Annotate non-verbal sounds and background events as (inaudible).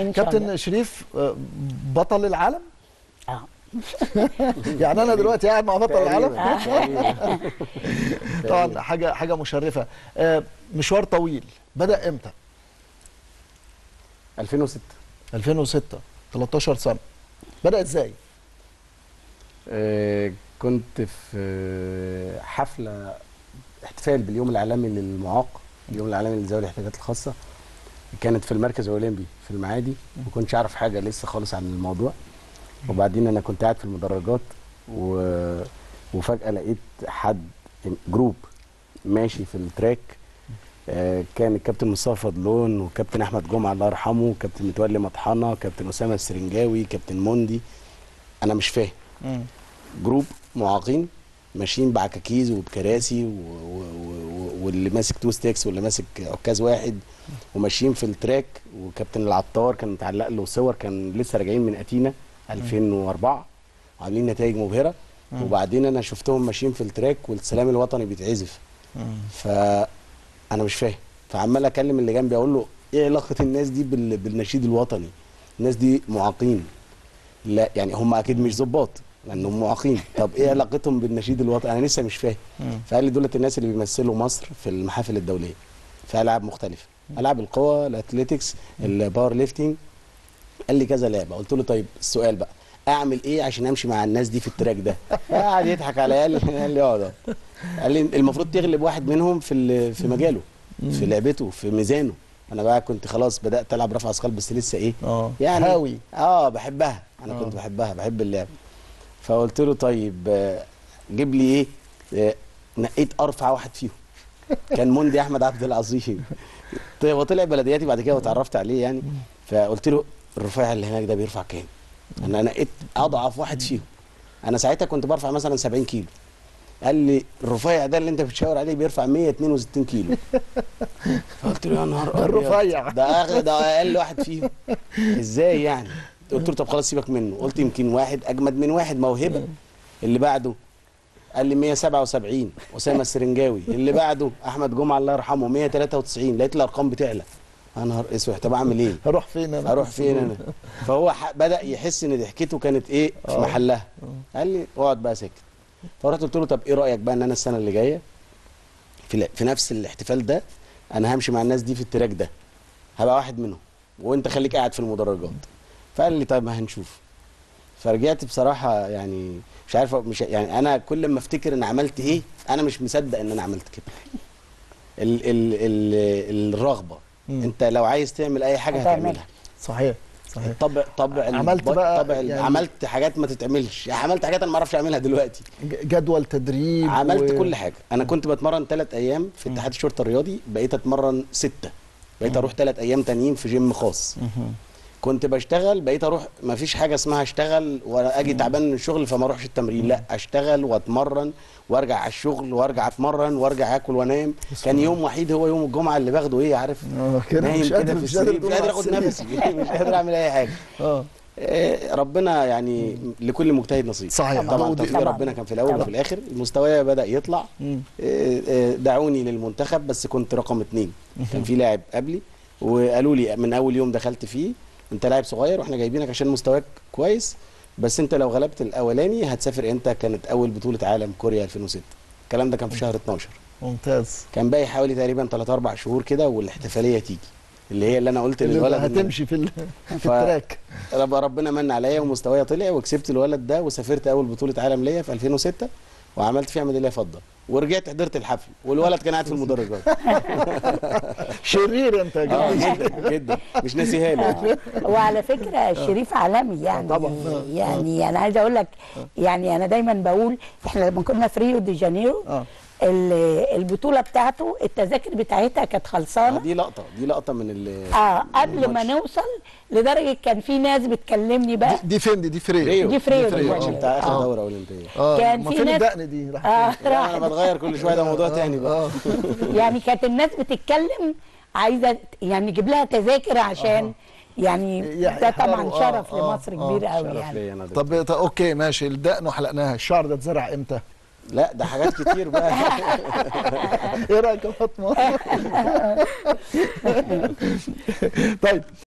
إن شاء كابتن الله. شريف آه، بطل العالم؟ آه. (laughs) يعني أنا دلوقتي قاعد مع بطل العالم؟ تقريباً. (laughs) طبعا حاجة حاجة مشرفة. آه، مشوار طويل. بدأ إمتى؟ 2006 2006 13 سنة. بدأ إزاي؟ آه، كنت في آه، حفلة احتفال باليوم العالمي للمعاق اليوم العالمي لذوي الاحتياجات الخاصة. كانت في المركز الاولمبي في المعادي ما كنتش اعرف حاجة لسه خالص عن الموضوع. وبعدين أنا كنت قاعد في المدرجات و... وفجأة لقيت حد group ماشي في ال track. آه، كان الكابتن مصطفى فضلون وكابتن أحمد جمعة الله يرحمه كابتن متولي مطحنة كابتن أسامة السرنجاوي كابتن موندي. أنا مش فاهم. group معاقين ماشيين بعكاكيز وبكراسي و... و... واللي ماسك two sticks واللي ماسك عكاز واحد وماشيين في ال track وكابتن العطار كان متعلق له صور كان لسه راجعين من أتينا 2004 عاملين نتائج مبهرة. وبعدين أنا شفتهم ماشيين في ال track والسلام الوطني بيتعزف. فانا مش فاهم. فعمال أكلم اللي جنبي أقول له إيه علاقة الناس دي بال... بالنشيد الوطني؟ الناس دي معاقين. لا يعني هم أكيد مش ظباط. لأنهم معاقين طب إيه علاقتهم بالنشيد الوطني؟ أنا لسه مش فاهم. فقال لي دولت الناس اللي بيمثلوا مصر في المحافل الدولية؟ في العاب مختلفه ألعاب القوى ال athletics ال power lifting قال لي كذا لعبة. قلت له طيب السؤال بقى أعمل إيه عشان أمشي مع الناس دي في ال track ده؟ (laughs) قعد يضحك عليا. قال لي اقعد اقعد. قال لي المفروض تغلب واحد منهم في في مجاله في لعبته في ميزانه. أنا بقى كنت خلاص بدأت ألعب رفع أثقال بس لسه إيه؟ آه. يعني هاوي. آه بحبها. أنا آه. كنت بحبها بحب اللعب. فقلت له طيب آه، جيب لي إيه؟ آه، نقيت أرفع واحد فيهم. كان موندي أحمد عبد العظيم طيب هو طلع بلدياتي بعد كده واتعرفت عليه يعني. فقلت له الرفيع اللي هناك ده بيرفع كام؟ أنا نقيت أضعف واحد فيهم. أنا ساعتها كنت برفع مثلا 70 كيلو. قال لي الرفيع ده اللي أنت بتشاور عليه بيرفع 162 كيلو. فقلت له يا نهار أبيض. الرفيع. ده ده أقل واحد فيهم. إزاي يعني؟ قلت له طب خلاص سيبك منه. قلت يمكن واحد أجمد من واحد. موهبه اللي بعده قال لي 177 أسامة السرنجاوي. اللي بعده أحمد جمعة الله يرحمه 193 لقيت الأرقام بتعلى. يا نهار أسود. طب أعمل إيه؟ هروح فين أنا؟ أروح فين أنا؟ فهو بدأ يحس إن ضحكته كانت إيه؟ في آه. محلها. قال لي اقعد بقى ساكت. فرحت قلت له طب إيه رأيك بقى إن أنا السنة اللي جاية في في نفس الاحتفال ده أنا همشي مع الناس دي في التراك ده. هبقى واحد منهم. وأنت خليك قاعد في المدرجات. فقال لي طيب ما هنشوف. فرجعت بصراحة يعني مش عارف مش يعني أنا كل ما أفتكر ان عملت إيه أنا مش مصدق إن أنا عملت كده. ال ال ال الرغبة. مم. أنت لو عايز تعمل أي حاجة هتعملها. صحيح صحيح. طبع طبع عملت بقى طبع يعني- عملت حاجات ما تتعملش. يعني عملت حاجات أنا ما أعرفش أعملها دلوقتي. جدول تدريب عملت و- كل حاجة. أنا كنت بتمرن ثلاث أيام في اتحاد الشرطة الرياضي بقيت أتمرن ستة. بقيت أروح ثلاث أيام تانيين في جيم خاص. كنت بشتغل بقيت أروح ما فيش حاجة اسمها أشتغل ولا أجي تعبان من الشغل فما أروحش التمرين. لا أشتغل وأتمرن وأرجع على الشغل وأرجع أتمرن وأرجع آكل وأنام. كان يوم وحيد هو يوم الجمعة اللي باخده إيه عارف؟ آه كده مش قادر في مش قادر السرير مش قادر آخد. نفسي. (laughs) مش قادر أعمل أي حاجة. آه. آه، ربنا يعني لكل مجتهد نصيب. صحيح. طبعا توفيق. ربنا كان في الأول طبعاً. وفي الآخر. مستواي بدأ يطلع. آه، آه، دعوني للمنتخب بس كنت رقم اتنين. كان في لاعب قبلي وقالوا لي من أول يوم دخلت فيه انت لاعب صغير وإحنا جايبينك عشان مستواك كويس بس انت لو غلبت الاولاني هتسافر انت كانت اول بطولة عالم كوريا 2006 الكلام ده كان في شهر 12 ممتاز. كان باقي حوالي تقريبا 3 4 شهور كده والاحتفالية تيجي. اللي هي اللي أنا قلت اللي للولد هتمشي في ال- (laughs) في ال track. رب ربنا من عليا ومستواي طلع وكسبت الولد ده وسافرت أول بطولة عالم ليا في 2006 وعملت فيها ميداليه فضة. ورجعت حضرت الحفل والولد كان قاعد في المدرجات (laughs) شرير انت يا جماعة. جدا جدا. مش ناسيها له. (laughs) وعلى فكرة شريف عالمي يعني. طبعاً. يعني أنا عايزة أقول لك يعني أنا دايما بقول إحنا لما كنا في ريو دي جانيرو البطولة بتاعته التذاكر بتاعتها كانت آه، خلصانه دي لقطة دي لقطة من ال آه قبل ما. نوصل لدرجة كان في ناس بتكلمني بقى دي- دي فين دي دي فريو ريو دي في ريو دي دي فريو. الماتش جانيرو. بتاع آخر آه. دوره أولمبية آه كان في ناس- الدقن دي راح آه فين؟ لا، أنا راحت. بتغير كل شوية ده موضوع تاني بقى آه (laughs) يعني كانت الناس بتتكلم عايزة يعني نجيب لها تذاكر عشان يعني يعني ده طبعا آه، شرف آه، لمصر آه، كبير قوي يعني طب أوكي ماشي الدقن وحلقناها الشعر ده اتزرع إمتى؟ لا ده حاجات كتير بقى (laughs) (laughs) إيه رأيك يا فاطمة؟ (laughs) طيب